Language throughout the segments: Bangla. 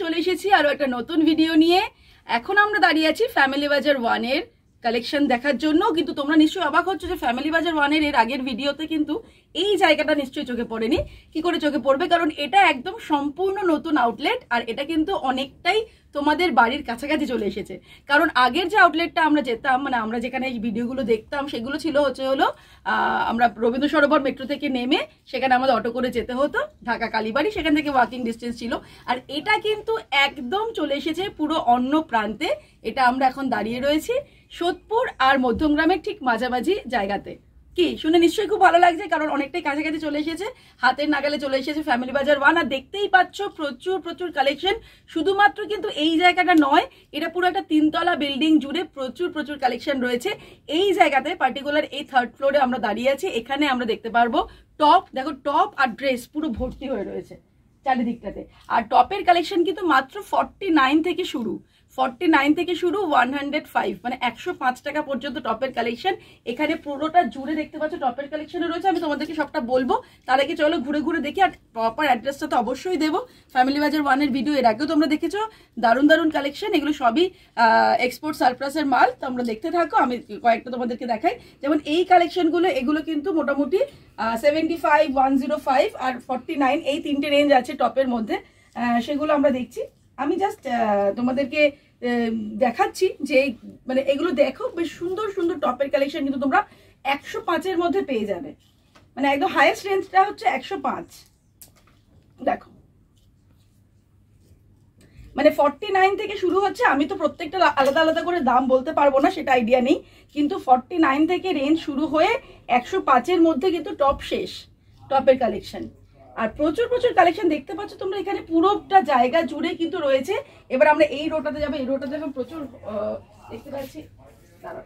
চলে এসেছি আরও একটা নতুন ভিডিও নিয়ে। এখন আমরা দাঁড়িয়ে আছি ফ্যামিলি বাজার ওয়ানের কালেকশন দেখার জন্য কিন্তু তোমরা নিশ্চয়ই অবাক হচ্ছ যে ফ্যামিলি বাজার ওয়ানের এর আগের ভিডিওতে কিন্তু এই জায়গাটা নিশ্চয়ই চোখে পড়েনি। কি করে চোখে পড়বে? কারণ এটা একদম সম্পূর্ণ নতুন আউটলেট আর এটা কিন্তু অনেকটাই তোমাদের বাড়ির কাছাকাছি চলে এসেছে। কারণ আগের যে আউটলেটটা আমরা যেতাম মানে আমরা যেখানে এই ভিডিওগুলো দেখতাম, সেগুলো ছিল হচ্ছে হলো আমরা রবীন্দ্র সরোবর মেট্রো থেকে নেমে সেখানে আমাদের অটো করে যেতে হতো। ঢাকা কালীবাড়ি, সেখান থেকে ওয়াকিং ডিস্টেন্স ছিল। আর এটা কিন্তু একদম চলে এসেছে পুরো অন্য প্রান্তে। এটা আমরা এখন দাঁড়িয়ে রয়েছি। সোদপুর আর মধ্যমগ্রামের ঠিক মাঝামাঝি জায়গাতে। কি? শুনে নিশ্চয়ই খুব ভালো লাগছে, কারণ অনেকটাই কাছাকাছি চলে এসেছে। হাতের নাগালে চলে এসেছে ফ্যামিলি বাজার ওয়ান আর দেখতেই পাচ্ছ প্রচুর প্রচুর কালেকশন শুধুমাত্র কিন্তু এই জায়গাটা নয়, এটা পুরো একটা তিনতলা বিল্ডিং জুড়ে প্রচুর প্রচুর কালেকশন রয়েছে। এই জায়গাতে পার্টিকুলার এই থার্ড ফ্লোরে আমরা দাঁড়িয়ে আছি, এখানে আমরা দেখতে পারব টপ দেখো টপ আর ড্রেস পুরো ভর্তি হয়ে রয়েছে চারিদিকটাতে। আর টপের কালেকশন কিন্তু মাত্র ফর্টি নাইন থেকে শুরু। ফর্টি নাইন থেকে শুরু ওয়ান হান্ড্রেড ফাইভ মানে একশো পাঁচ টাকা পর্যন্ত টপের কালেকশন এখানে পুরোটা জুড়ে দেখতে পাচ্ছ, টপের কালেকশনে রয়েছে। আমি তোমাদেরকে সবটা বলব। তার আগে চলো ঘুরে ঘুরে দেখি, আর প্রপার অ্যাড্রেসটা তো অবশ্যই দেবো। ফ্যামিলি বাজার ওয়ানের ভিডিও এর আগেও তোমরা দেখেছ। দারুণ দারুণ কালেকশন এগুলো সবই এক্সপোর্ট সারপ্লাসের মাল। তোমরা দেখতে থাকো, আমি কয়েকটা তোমাদেরকে দেখাই। যেমন এই কালেকশনগুলো এগুলো কিন্তু মোটামুটি seventy five one zero five আর ফর্টি নাইন এই তিনটে রেঞ্জ আছে টপের মধ্যে। সেগুলো আমরা দেখছি। আমি জাস্ট তোমাদেরকে দেখাচ্ছি যে মানে এগুলো দেখো, বেশ সুন্দর সুন্দর টপের কালেকশন কিন্তু তোমরা একশো পাঁচের মধ্যে পেয়ে যাবে। মানে একদম হাইয়েস্ট রেঞ্জটা হচ্ছে একশো পাঁচ। দেখো। মানে ফর্টি নাইন থেকে শুরু হচ্ছে, আমি তো প্রত্যেকটা আলাদা আলাদা করে দাম বলতে পারব না, সেটা আইডিয়া নেই। কিন্তু ফর্টি নাইন থেকে রেঞ্জ শুরু হয়ে একশো পাঁচের মধ্যে কিন্তু টপ শেষ, টপের কালেকশন আর প্রচুর প্রচুর কালেকশন দেখতে পাচ্ছ তোমরা। এখানে পুরোটা জায়গা জুড়ে কিন্তু রয়েছে। এবার আমরা এই রোটাতে যাব। এই রোটাতে যাব প্রচুর দেখতে পাচ্ছি।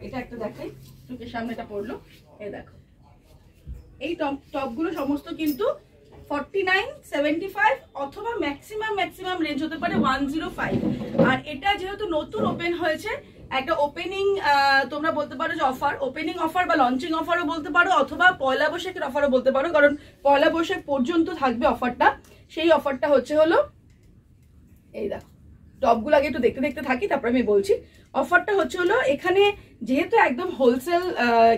এটা একটা দেখাই। চোখের সামনেটা পড়ল। এই দেখো। এই টপ টপগুলো সমস্ত কিন্তু ফর্টি নাইন সেভেন্টি ফাইভ অথবা ম্যাক্সিমাম ম্যাক্সিমাম রেঞ্জ হতে পারে ওয়ান জিরো ফাইভ আর এটা যেহেতু নতুন ওপেন হয়েছে একটা ওপেনিং তোমরা বলতে পারো যে অফার ওপেনিং অফার বা লঞ্চিং অফারও বলতে পারো, অথবা পয়লা বৈশাখের অফারও বলতে পারো, কারণ পয়লা বৈশাখ পর্যন্ত থাকবে অফারটা সেই অফারটা হচ্ছে হলো, এই দেখো টপগুলো আগে একটু দেখতে দেখতে থাকি, তারপরে আমি বলছি। অফারটা হচ্ছে হলো, এখানে যেহেতু একদম হোলসেল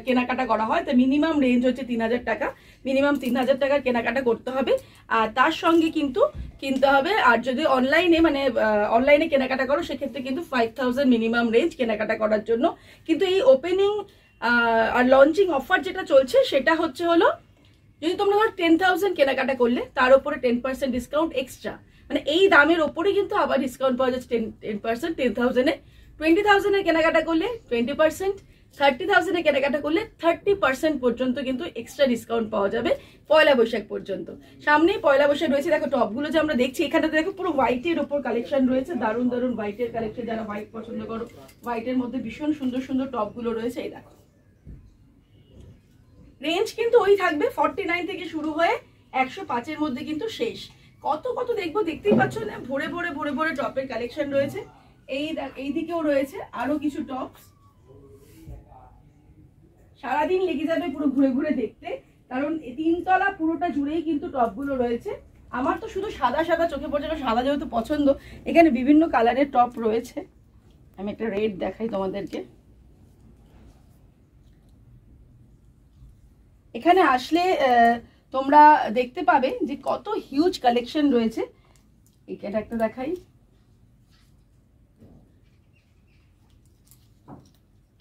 কেনাকাটা করা হয়, তো মিনিমাম রেঞ্জ হচ্ছে তিন হাজার টাকা। মিনিমাম তিন হাজার টাকার কেনাকাটা করতে হবে। আর তার সঙ্গে কিন্তু কিনতে হবে, আর যদি অনলাইনে মানে অনলাইনে কেনাকাটা করো, সেক্ষেত্রে কিন্তু ফাইভ থাউজেন্ড মিনিমাম রেঞ্জ কেনাকাটা করার জন্য। কিন্তু এই ওপেনিং আর লঞ্চিং অফার যেটা চলছে, সেটা হচ্ছে হলো, যদি তোমরা ধর টেন থাউজেন্ড কেনাকাটা করলে, তার উপরে টেন পার্সেন্ট ডিসকাউন্ট এক্সট্রা মানে এই দামের ওপরে কিন্তু আবার ডিসকাউন্ট পাওয়া যাচ্ছে টেন টেন পার্সেন্ট টেন থাউজেন্ডে টোয়েন্টি থাউজেন্ডের কেনাকাটা করলে টোয়েন্টি পার্সেন্ট থার্টি থাউজেন্ডে কেনাকাটা করলে থার্টি পার্সেন্ট পর্যন্ত কিন্তু এক্সট্রা ডিসকাউন্ট পাওয়া যাবে পয়লা বৈশাখ পর্যন্ত। সামনেই পয়লা বৈশাখ রয়েছে, দেখো টপগুলো যে আমরা দেখছি এখানে দেখো পুরো হোয়াইটের ওপর কালেকশন রয়েছে, দারুণ দারুণ হোয়াইটের কালেকশন যারা হোয়াইট পছন্দ করো হোয়াইটের মধ্যে ভীষণ সুন্দর সুন্দর টপগুলো রয়েছে, এই দেখো। রেঞ্জ কিন্তু ওই থাকবে ফর্টি নাইন থেকে শুরু হয়ে একশো পাঁচের মধ্যে কিন্তু শেষ। কত কত দেখব, দেখতেই পাচ্ছ না, ভরে ভরে ভরে ভরে টপের কালেকশন রয়েছে। এই দেখ- এই দিকেও রয়েছে আরও কিছু টপস সারাদিন লেগে যাবে পুরো ঘুরে ঘুরে দেখতে, কারণ তিনতলা পুরোটা জুড়েই কিন্তু টপগুলো রয়েছে। আমার তো শুধু সাদা সাদা চোখে পড়ছে সাদা যেহেতু পছন্দ, এখানে বিভিন্ন কালারের টপ রয়েছে। আমি একটা রেড দেখাই তোমাদেরকে। এখানে আসলে তোমরা দেখতে পাবে যে কত হিউজ কালেকশন রয়েছে। এটা একটা দেখাই।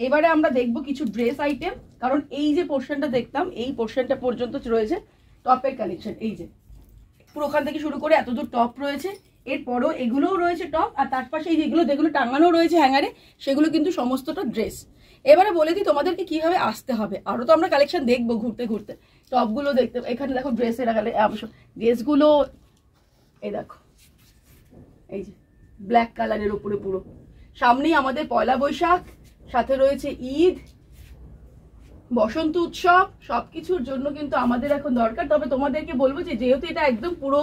এবারে আমরা দেখব কিছু ড্রেস আইটেম কারণ এই যে পোর্শনটা দেখতাম, এই পোর্শনটা পর্যন্ত রয়েছে টপের কালেকশন এই যে। পুরো ওখান থেকে শুরু করে এতদূর টপ রয়েছে, এরপরও এগুলোও রয়েছে টপ আর তার পাশে এই যেগুলো যেগুলো টাঙানো রয়েছে হ্যাঙ্গারে সেগুলো কিন্তু সমস্তটা ড্রেস এবারে বলে দিই তোমাদেরকে কীভাবে আসতে হবে। আরও তো আমরা কালেকশন দেখব ঘুরতে ঘুরতে। টপগুলো দেখতে, এখানে দেখো ড্রেসের ড্রেসগুলো এই দেখো, এই যে ব্ল্যাক কালারের উপরে পুরো। সামনেই আমাদের পয়লা বৈশাখ সাথে রয়েছে ঈদ, বসন্ত উৎসব, সবকিছুর জন্য কিন্তু আমাদের এখন দরকার। তবে তোমাদেরকে বলব যে, যেহেতু এটা একদম পুরো,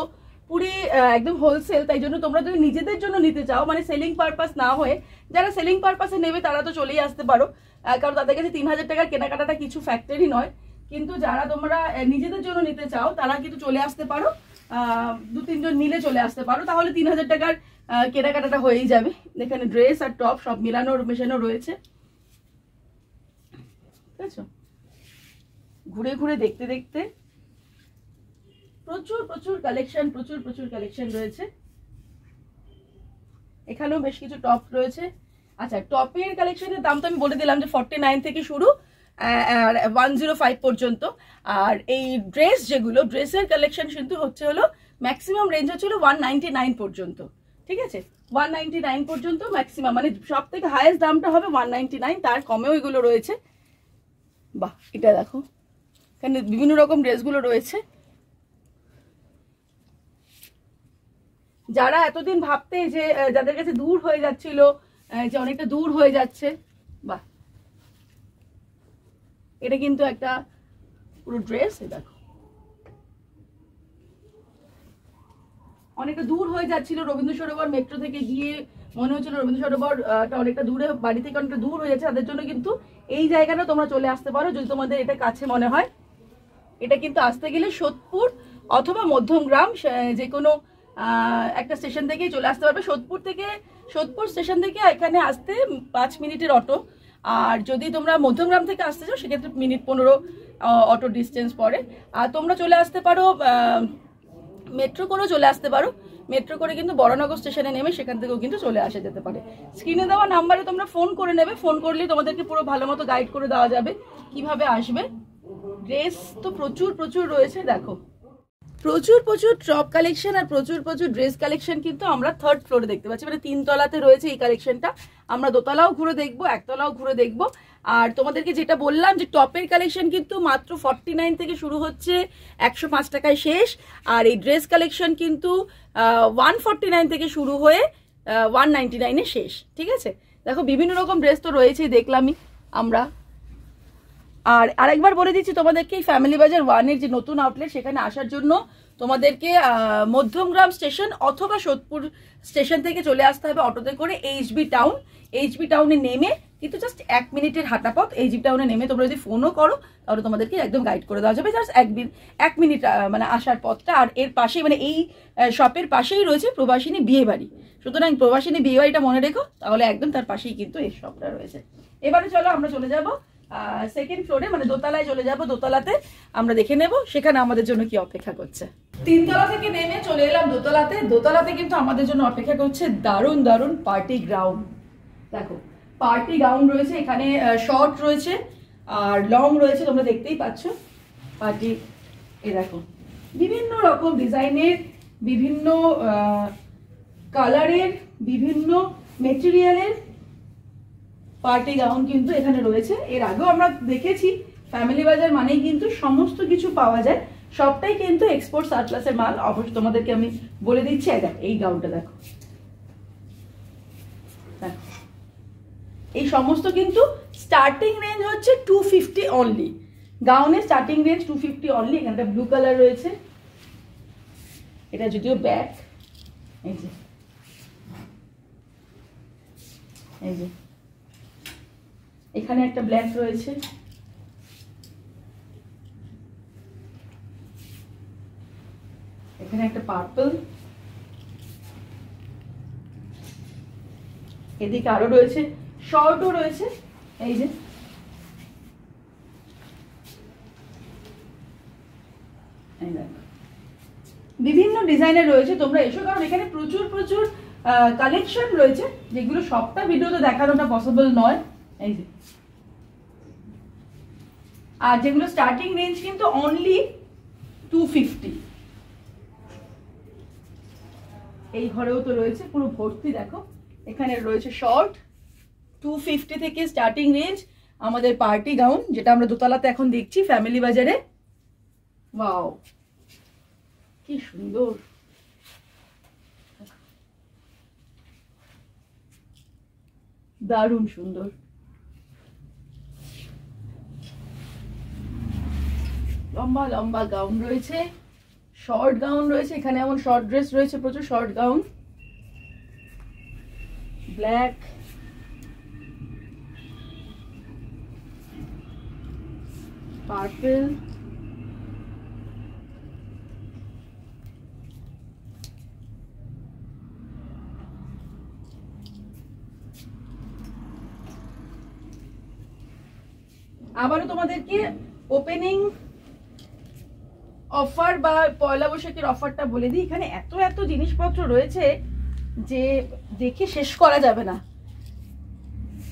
পুরি একদম হোলসেল তাই জন্য তোমরা যদি নিজেদের জন্য নিতে চাও মানে সেলিং পারপাস না হয়ে, যারা সেলিং পারপাসে নেবে, তারা তো চলেই আসতে পারো। কারণ তাদের কাছে তিন হাজার টাকার কেনাকাটাটা কিছু ফ্যাক্টরি নয়। কিন্তু যারা তোমরা নিজেদের জন্য নিতে চাও, তারা কিন্তু চলে আসতে পারো। দু, তিনজন মিলে চলে আসতে পারো। তাহলে তিন হাজার টাকার কেনাকাটাটা হয়েই যাবে। এখানে ড্রেস আর টপ সব মিলানো, মেশানো রয়েছে। আছে ঘুরে ঘুরে দেখতে দেখতে প্রচুর প্রচুর কালেকশন প্রচুর প্রচুর কালেকশন রয়েছে। এখানেও বেশ কিছু টপ রয়েছে। আচ্ছা টপের কালেকশনের দাম তো আমি বলে দিলাম যে ফর্টি থেকে শুরু ওয়ান জিরো ফাইভ পর্যন্ত। আর এই ড্রেস যেগুলো ড্রেসের কালেকশন কিন্তু হচ্ছে হলো ম্যাক্সিমাম রেঞ্জ হচ্ছিল ওয়ান পর্যন্ত। ঠিক আছে? ওয়ান পর্যন্ত ম্যাক্সিমাম মানে সব থেকে হায়েস্ট দামটা হবে ওয়ান তার কমেও এগুলো রয়েছে। বাহ, এটা দেখো। এখানে বিভিন্ন রকম ড্রেসগুলো রয়েছে। যারা এতদিন ভাবতে যে যাদের কাছে দূর হয়ে যাচ্ছিল যে অনেকটা দূর হয়ে যাচ্ছে, বাহ। এটা কিন্তু একটা পুরো ড্রেস দেখো। অনেকটা দূর হয়ে যাচ্ছিল রবীন্দ্র সরোবর মেট্রো থেকে গিয়ে, মনে হচ্ছিল রবীন্দ্র সরোবর অনেকটা দূরে, বাড়ি থেকে অনেকটা দূর হয়ে যাচ্ছে, তাদের জন্য কিন্তু এই জায়গাটা তোমরা চলে আসতে পারো যদি তোমাদের এটা কাছে মনে হয়। এটা কিন্তু আসতে গেলে সোদপুর অথবা মধ্যমগ্রাম যে কোনো একটা স্টেশন থেকেই চলে আসতে পারবে। সোদপুর থেকে, সোদপুর স্টেশন থেকে এখানে আসতে পাঁচ মিনিটের অটো। আর যদি তোমরা মধ্যমগ্রাম থেকে আসতে চাও, সেক্ষেত্রে মিনিট পনেরো অটো ডিস্টেন্স পড়ে। আর তোমরা চলে আসতে পারো মেট্রো করেও চলে আসতে পারো। মেট্রো করে কিন্তু বড়নগর স্টেশনে নেমে সেখান থেকেও কিন্তু চলে আসা যেতে পারে। স্ক্রিনে দেওয়া নাম্বারে তোমরা ফোন করে নেবে, ফোন করলেই তোমাদেরকে পুরো ভালো মতো গাইড করে দেওয়া যাবে কীভাবে আসবে। ড্রেস তো প্রচুর প্রচুর রয়েছে, দেখো। প্রচুর প্রচুর টপ কালেকশন আর প্রচুর প্রচুর ড্রেস কালেকশন কিন্তু আমরা থার্ড ফ্লোরে দেখতে পাচ্ছি। মানে তিনতলাতে রয়েছে এই কালেকশনটা আমরা দোতলাও ঘুরে দেখব, একতলাও ঘুরে দেখব। আর তোমাদেরকে যেটা বললাম যে টপের কালেকশন কিন্তু মাত্র ফর্টি নাইন থেকে শুরু হচ্ছে, একশো পাঁচ টাকায় শেষ। আর এই ড্রেস কালেকশন কিন্তু ওয়ান ফর্টি নাইন থেকে শুরু হয়ে ওয়ান নাইনটি নাইনে শেষ। ঠিক আছে? দেখো, বিভিন্ন রকম ড্রেস তো রয়েছেই, দেখলামই আমরা। আর আরেকবার বলে দিচ্ছি তোমাদেরকে, এই ফ্যামিলি বাজার ওয়ানের যে নতুন আউটলেট সেখানে আসার জন্য তোমাদেরকে মধ্যমগ্রাম স্টেশন অথবা সোদপুর স্টেশন থেকে চলে আসতে হবে অটোতে করে এইচবি টাউন এইচবি টাউনে নেমে কিন্তু জাস্ট এক মিনিটের হাঁটা পথ এইচবি টাউনে নেমে তোমরা যদি ফোনও করো, তাহলে তোমাদেরকে একদম গাইড করে দেওয়া যাবে জাস্ট এক এক মিনিট মানে আসার পথটা। আর এর পাশেই মানে এই শপের পাশেই রয়েছে প্রবাসিনী বিয়ে বাড়ি। সুতরাং প্রবাসিনী বিয়ে বাড়িটা মনে রেখো, তাহলে একদম তার পাশেই কিন্তু এই শপটা রয়েছে। এবারে চলো আমরা চলে যাব সেকেন্ড ফ্লোরে মানে দোতলায় চলে যাব, দোতলাতে আমরা দেখে নেব সেখানে আমাদের জন্য কি অপেক্ষা করছে। তিনতলা থেকে নেমে চলে এলাম দোতলাতে। দোতলাতে কিন্তু আমাদের জন্য অপেক্ষা করছে দারুণ দারুণ পার্টি গ্রাউন্ড দেখো পার্টি গাউন রয়েছে, এখানে শর্ট রয়েছে আর লং রয়েছে, তোমরা দেখতেই পাচ্ছ। পার্টি এরকম বিভিন্ন রকম ডিজাইনের, বিভিন্ন কালারের বিভিন্ন মেটেরিয়ালের পার্টি গাউন কিন্তু এখানে রয়েছে। এর আগেও আমরা দেখেছি ফ্যামিলি বাজার মানেই কিন্তু সমস্ত কিছু পাওয়া যায়। সবটাই কিন্তু এক্সপোর্ট সার্প্লাসের মাল। অবশ্য তোমাদেরকে আমি বলে দিচ্ছি, এই এই গাউনটা দেখো। দেখো। এই সমস্ত কিন্তু স্টার্টিং রেঞ্জ হচ্ছে two fifty only গাউনের starting range two fifty only এখানটা ব্লু কালার রয়েছে। এটা যদিও ব্যাক এই যে। এই যে। এখানে একটা ব্ল্যাক রয়েছে। এখানে একটা পার্পল এদিকে আরও রয়েছে শর্টও রয়েছে। এই যে। বিভিন্ন ডিজাইনের রয়েছে। তোমরা এসো, কারণ এখানে প্রচুর প্রচুর কালেকশন রয়েছে, যেগুলো সবটা ভিডিওতে দেখানোটা পসিবল নয়। এই যে। আর যেগুলো স্টার্টিং রেঞ্জ কিন্তু অনলি টু ফিফটি এই ঘরেও তো রয়েছে, পুরো ভর্তি, দেখো। এখানে রয়েছে শর্ট টু ফিফটি থেকে স্টার্টিং রেঞ্জ আমাদের পার্টি গাউন যেটা আমরা দোতলাতে এখন দেখছি ফ্যামিলি বাজারে। ওয়াও কি সুন্দর! দারুণ সুন্দর! লম্বা লম্বা গাউন রয়েছে। শর্ট গাউন রয়েছে, এখানে এমন শর্ট ড্রেস রয়েছে, প্রচুর শর্ট গাউন ব্ল্যাক পার্পেল। আবারও তোমাদেরকে ওপেনিং অফার বা পয়লা বৈশাখের অফারটা বলে দিই। এখানে এত এত জিনিসপত্র রয়েছে যে দেখে শেষ করা যাবে না।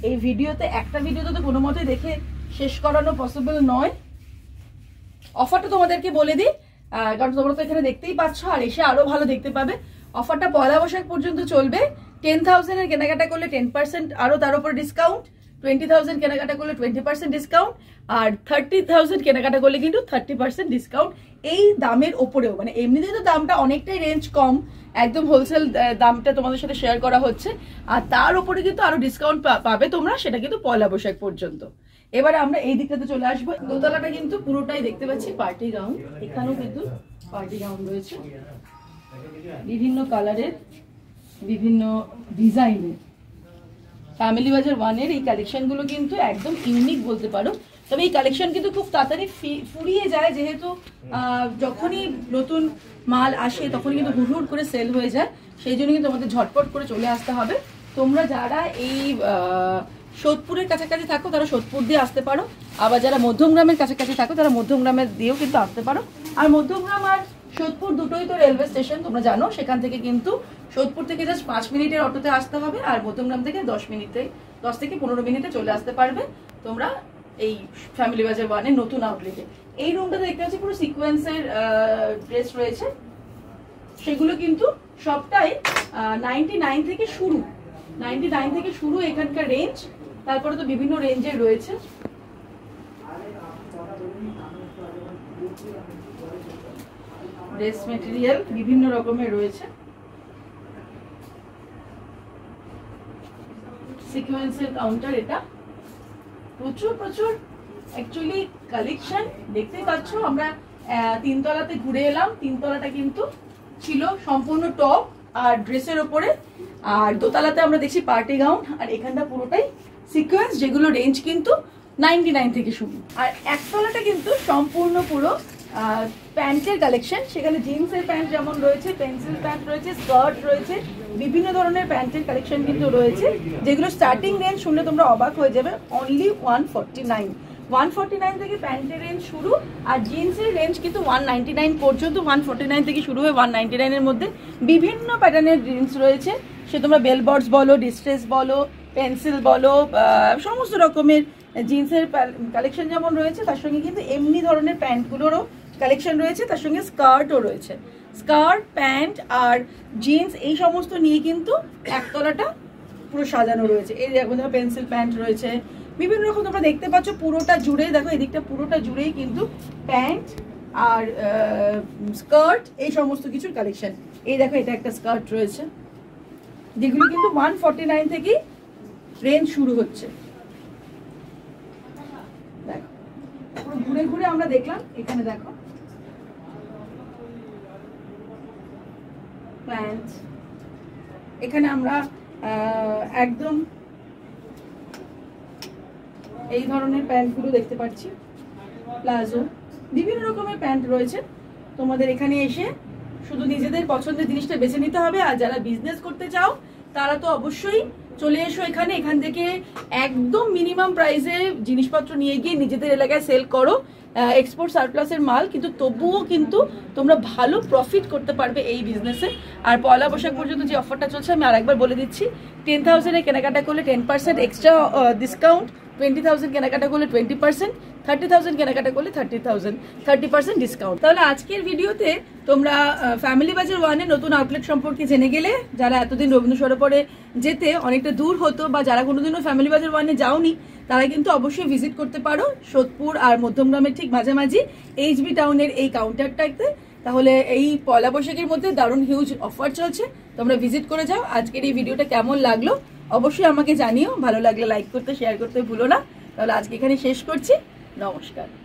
এই ভিডিওতে, একটা ভিডিওতে তো কোনো মতে দেখে শেষ করানো পসিবল নয়। অফারটা তোমাদেরকে বলে দিই। কারণ তোমরা তো এখানে দেখতেই পাচ্ছ, আর এসে আরও ভালো দেখতে পাবে। অফারটা পয়লা বৈশাখ পর্যন্ত চলবে। টেন থাউজেন্ডের কেনাকাটা করলে টেন পার্সেন্ট আরও তার উপর ডিসকাউন্ট টোয়েন্টি থাউজেন্ড কেনাকাটা করলে টোয়েন্টি পার্সেন্ট ডিসকাউন্ট আর থার্টি থাউজেন্ড কেনাকাটা করলে কিন্তু থার্টি পার্সেন্ট ডিসকাউন্ট এই দামের ওপরেও মানে এমনিতেই তো দামটা অনেকটাই রেঞ্জ কম। একদম হোলসেল দামটা তোমাদের সাথে শেয়ার করা হচ্ছে। আর তার উপরে কিন্তু আরও ডিসকাউন্ট পাবে তোমরা, সেটা কিন্তু পয়লা বৈশাখ পর্যন্ত। এবারে আমরা এই দিকটাতে চলে আসব। দোতলাটা কিন্তু পুরোটাই দেখতে পাচ্ছি পার্টি গাউন। এখানেও কিন্তু পার্টি গাউন রয়েছে। বিভিন্ন কালারের, বিভিন্ন ডিজাইনের। ফ্যামিলি বাজার ওয়ানের এই কালেকশনগুলো কিন্তু একদম ইউনিক বলতে পারো। তবে এই কালেকশন কিন্তু খুব তাড়াতাড়ি ফুরিয়ে যায় যেহেতু যখনই নতুন মাল আসে তখন কিন্তু হুড় করে সেল হয়ে যায়। সেই জন্য কিন্তু আমাদের ঝটপট করে চলে আসতে হবে। তোমরা যারা এই সোদপুরের কাছাকাছি থাকো, তারা সোদপুর দিয়ে আসতে পারো। আবার যারা মধ্যমগ্রামের কাছাকাছি থাকো, তারা মধ্যমগ্রামের দিয়েও কিন্তু আসতে পারো। আর মধ্যমগ্রাম আর সোদপুর দুটোই তো রেলওয়ে স্টেশন, তোমরা জানো। সেখান থেকে কিন্তু সোদপুর থেকে জাস্ট পাঁচ মিনিটের অটোতে আসতে হবে, আর মধ্যমগ্রাম থেকে দশ মিনিটে, দশ থেকে পনেরো মিনিটে চলে আসতে পারবে তোমরা এই ফ্যামিলি বাজার ওয়ানের নতুন আউটলেটে এই রুমটাতে দেখতে পাচ্ছি, পুরো সিকোয়েন্সের ড্রেস রয়েছে। সেগুলো কিন্তু সবটাই নাইনটি নাইন থেকে শুরু নাইনটি নাইন থেকে শুরু এখানকার রেঞ্জ তারপরে তো বিভিন্ন রেঞ্জের রয়েছে। ড্রেস মেটেরিয়াল বিভিন্ন রকমের রয়েছে। সিকোয়েন্সের কাউন্টার এটা। প্রচুর প্রচুর অ্যাকচুয়ালি কালেকশন দেখতেই পাচ্ছ। আমরা তিনতলাতে ঘুরে এলাম। তিনতলাটা কিন্তু ছিল সম্পূর্ণ টপ আর ড্রেসের ওপরে। আর দোতলাতে আমরা দেখছি পার্টি গাউন আর এখানটা পুরোটাই সিকোয়েন্স যেগুলো রেঞ্জ কিন্তু নাইনটি নাইন থেকে শুরু। আর একতলাটা কিন্তু সম্পূর্ণ পুরো প্যান্টের কালেকশন সেখানে জিন্সের প্যান্ট যেমন রয়েছে পেন্সিল প্যান্ট রয়েছে স্কার্ট রয়েছে, বিভিন্ন ধরনের প্যান্টের কালেকশন কিন্তু রয়েছে। যেগুলো স্টার্টিং রেঞ্জ শুনলে তোমরা অবাক হয়ে যাবে only one forty nine one forty nine থেকে প্যান্টের রেঞ্জ শুরু, আর জিন্সের রেঞ্জ কিন্তু ওয়ান নাইনটি নাইন পর্যন্ত ওয়ান ফর্টি নাইন থেকে শুরু হয়ে ওয়ান নাইনটি নাইনের মধ্যে বিভিন্ন প্যাটার্নের জিন্স রয়েছে। সে তোমরা বেলবর্ডস বলো ডিস্ট্রেস বলো পেন্সিল, বলো সমস্ত রকমের জিন্সের কালেকশন যেমন রয়েছে, তার সঙ্গে কিন্তু এমনি ধরনের প্যান্টগুলোরও কালেকশন রয়েছে, তার সঙ্গে স্কার্টও রয়েছে। স্কার্ট প্যান্ট আর জিন্স এই সমস্ত নিয়ে কিন্তু একতলাটা পুরো সাজানো রয়েছে। এই দেখো দেখো পেন্সিল প্যান্ট রয়েছে। বিভিন্ন রকম তোমরা দেখতে পাচ্ছ, পুরোটা জুড়ে, দেখো, এদিকটা পুরোটা জুড়েই কিন্তু প্যান্ট আর স্কার্ট এই সমস্ত কিছুর কালেকশন এই দেখো, এটা একটা স্কার্ট রয়েছে। যেগুলো কিন্তু ওয়ান ফর্টি নাইন থেকেই রেঞ্জ শুরু হচ্ছে। দেখো ঘুরে ঘুরে আমরা দেখলাম, এখানে দেখো। প্যান্ট এখানে আমরা একদম এই ধরনের প্যান্টগুলো দেখতে পাচ্ছি। প্লাজো বিভিন্ন রকমের প্যান্ট রয়েছে। তোমাদের এখানে এসে শুধু নিজেদের পছন্দের জিনিসটা বেছে নিতে হবে। আর যারা বিজনেস করতে চাও, তারা তো অবশ্যই চলে এসো এখানে, এখান থেকে একদম মিনিমাম প্রাইসে জিনিসপত্র নিয়ে গিয়ে নিজেদের এলাকায় সেল করো। এক্সপোর্ট সারপ্লাসের মাল, কিন্তু তবুও কিন্তু তোমরা ভালো প্রফিট করতে পারবে এই বিজনেসে আর পয়লা বৈশাখ পর্যন্ত যে অফারটা চলছে, আমি আরেকবার বলে দিচ্ছি টেন থাউজেন্ডে কেনাকাটা করলে ten percent extra discount twenty thousand কেনাকাটা করলে টোয়েন্টি পার্সেন্ট থার্টি থাউজেন্ড কেনাকাটা করলে thirty thousand thirty percent discount তাহলে আজকের ভিডিওতে তোমরা ফ্যামিলি বাজার ওয়ানে নতুন আউটলেট সম্পর্কে জেনে গেলে, যারা এতদিন রবীন্দ্র সরোবরে যেতে অনেকটা দূর হতো বা যারা কোনোদিনও ফ্যামিলি বাজার ওয়ানে যাওনি, তারা কিন্তু অবশ্যই ভিজিট করতে পারো সোদপুর আর মধ্যমগ্রামের ঠিক মাঝামাঝি এইচবি টাউনের এই কাউন্টারটাতে তাহলে এই পয়লা বৈশাখের মধ্যে দারুণ হিউজ অফার চলছে। তোমরা ভিজিট করে যাও। আজকের এই ভিডিওটা কেমন লাগল, অবশ্যই আমাকে জানিও। ভালো লাগলে লাইক করতে শেয়ার করতে ভুলো না। তাহলে আজকে এখানে শেষ করছি। নমস্কার।